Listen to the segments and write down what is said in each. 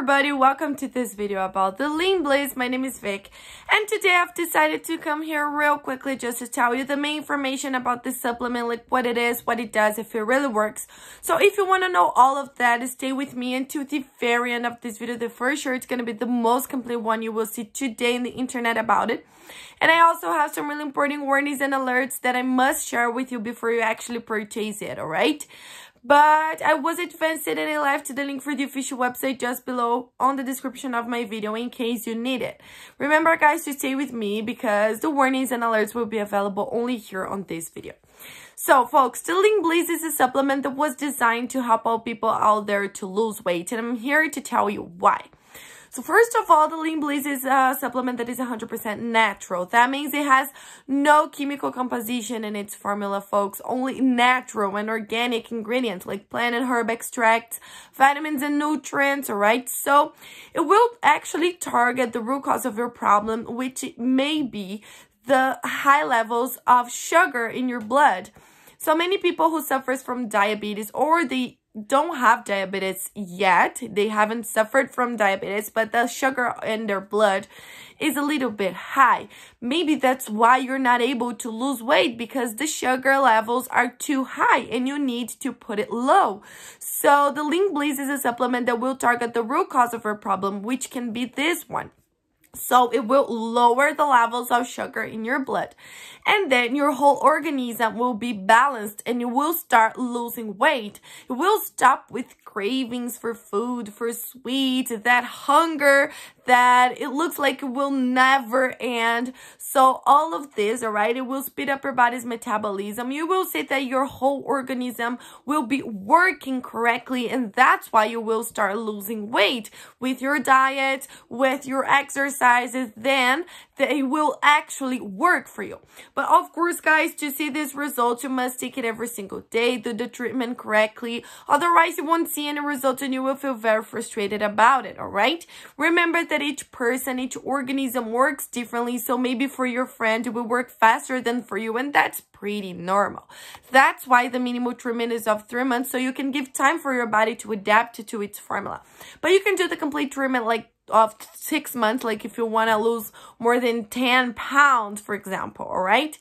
everybody, welcome to this video about the Lean Bliss. My name is Vic and today I've decided to come here real quickly just to tell you the main information about this supplement, like what it is, what it does, if it really works. So if you want to know all of that, stay with me until the very end of this video. The first sure it's going to be the most complete one you will see today in the internet about it. And I also have some really important warnings and alerts that I must share with you before you actually purchase it, alright? But I was advanced and I left the link for the official website just below on the description of my video in case you need it. Remember guys to stay with me because the warnings and alerts will be available only here on this video. So folks, Lean Bliss is a supplement that was designed to help all people out there to lose weight and I'm here to tell you why. So first of all, the Lean Bliss is a supplement that is 100% natural. That means it has no chemical composition in its formula, folks. Only natural and organic ingredients like plant and herb extracts, vitamins and nutrients, alright? So it will actually target the root cause of your problem, which may be the high levels of sugar in your blood. So many people who suffers from diabetes or the don't have diabetes yet. They haven't suffered from diabetes, but the sugar in their blood is a little bit high. Maybe that's why you're not able to lose weight because the sugar levels are too high and you need to put it low. So the Lean Bliss is a supplement that will target the root cause of your problem, which can be this one. So it will lower the levels of sugar in your blood. And then your whole organism will be balanced and you will start losing weight. You will stop with cravings for food, for sweets, that hunger that it looks like it will never end. So all of this, all right, it will speed up your body's metabolism. You will see that your whole organism will be working correctly and that's why you will start losing weight with your diet, with your exercises, then they will actually work for you. But of course, guys, to see these results, you must take it every single day, do the treatment correctly. Otherwise, you won't see any results and you will feel very frustrated about it, all right? Remember that each person, each organism works differently. So maybe for your friend, it will work faster than for you. And that's pretty normal. That's why the minimal treatment is of three months. So you can give time for your body to adapt to its formula. But you can do the complete treatment like of six months, like if you want to lose more than 10 pounds, for example, all right?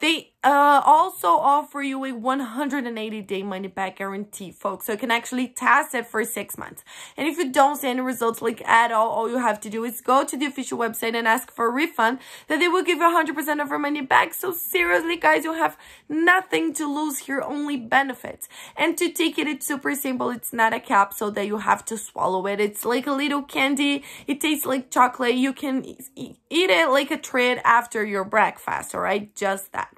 They uh, also offer you a 180 day money back guarantee, folks. So you can actually test it for six months. And if you don't see any results like at all, all you have to do is go to the official website and ask for a refund that they will give you 100% of your money back. So seriously, guys, you have nothing to lose here, only benefits. And to take it, it's super simple. It's not a capsule that you have to swallow it. It's like a little candy. It tastes like chocolate. You can eat it like a treat after your breakfast, all right? Just that.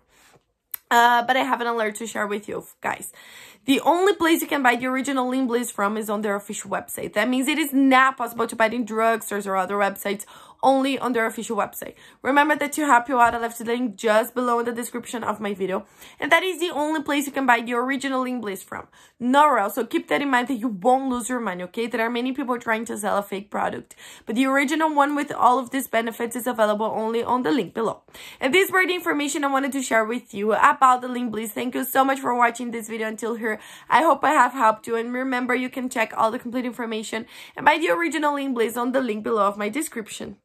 Uh, but I have an alert to share with you guys. The only place you can buy the original Lean from is on their official website. That means it is not possible to buy it in drugstores or other websites only on their official website. Remember that to help you out, I left the link just below in the description of my video. And that is the only place you can buy the original Lean Bliss from. Nowhere else. So keep that in mind that you won't lose your money, okay? There are many people trying to sell a fake product. But the original one with all of these benefits is available only on the link below. And these were the information I wanted to share with you about the Lean Bliss. Thank you so much for watching this video until here. I hope I have helped you. And remember, you can check all the complete information and buy the original Lean Bliss on the link below of my description.